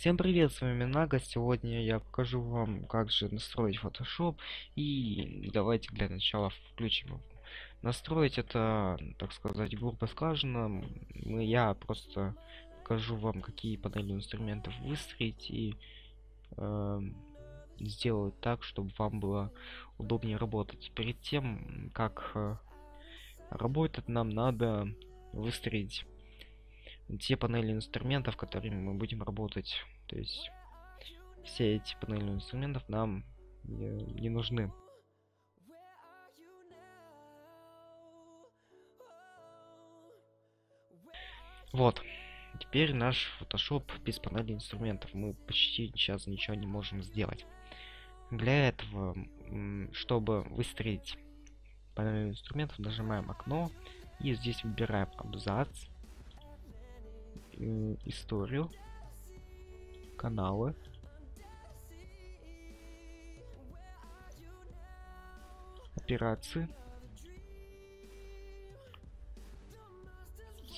Всем привет, с вами Нага. Сегодня я покажу вам, как же настроить Photoshop. И давайте для начала включим его. Настроить это, так сказать, грубо сказано. Я просто покажу вам, какие панели инструментов выстроить и э, сделать так, чтобы вам было удобнее работать. Перед тем, как э, работать, нам надо выстроить те панели инструментов, которыми мы будем работать. То есть все эти панели инструментов нам не, не нужны. Вот. Теперь наш Photoshop без панели инструментов. Мы почти сейчас ничего не можем сделать. Для этого, чтобы выстроить панель инструментов, нажимаем окно и здесь выбираем абзац историю, каналы. Операции.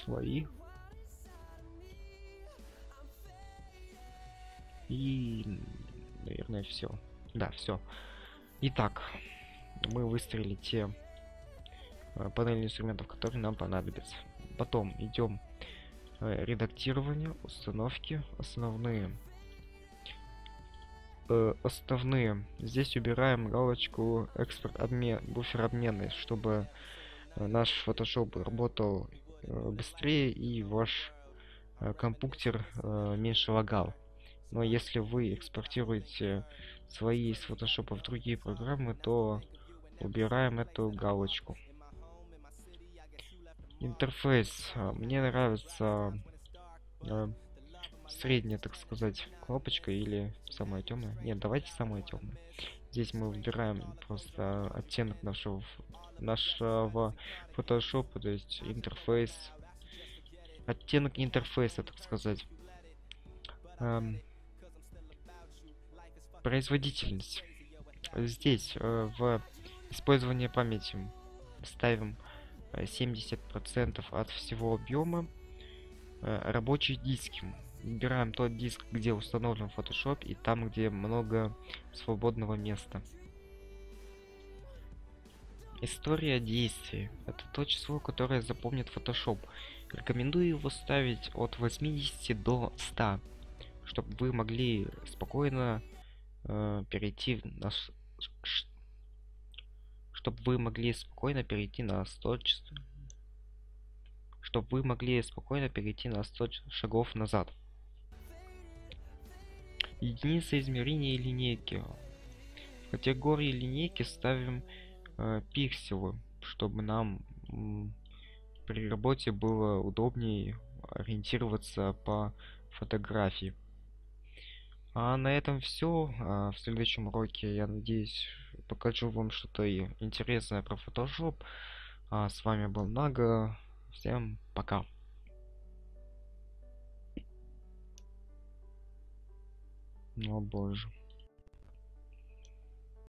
Свои. И, наверное, все. Да, все. Итак, мы выстроили те э, панели инструментов, которые нам понадобятся. Потом идем редактирование, установки, основные. Э, основные. Здесь убираем галочку экспорт обмен, буфер обменный, чтобы э, наш Photoshop работал э, быстрее и ваш э, компьютер э, меньше лагал. Но если вы экспортируете свои из Photoshop в другие программы, то убираем эту галочку интерфейс. А, мне нравится э, средняя так сказать кнопочка или самая темная нет давайте самая темная здесь мы выбираем просто оттенок нашего нашего фотошопа то есть интерфейс оттенок интерфейса так сказать. Эм, производительность. Здесь э, в использовании памяти ставим 70% от всего объема э, рабочие диски. Выбираем тот диск, где установлен Photoshop, и там, где много свободного места. История действий. Это то число, которое запомнит Photoshop. Рекомендую его ставить от 80 до 100, чтобы вы могли спокойно э, перейти на чтобы вы могли спокойно перейти на 100 чтобы вы могли спокойно перейти на 100 шагов назад. Единица измерения линейки. В категории линейки ставим э, пикселы, чтобы нам при работе было удобнее ориентироваться по фотографии. А на этом все. А в следующем уроке, я надеюсь, покажу вам что-то интересное про Photoshop. А с вами был Нага. Всем пока. О боже.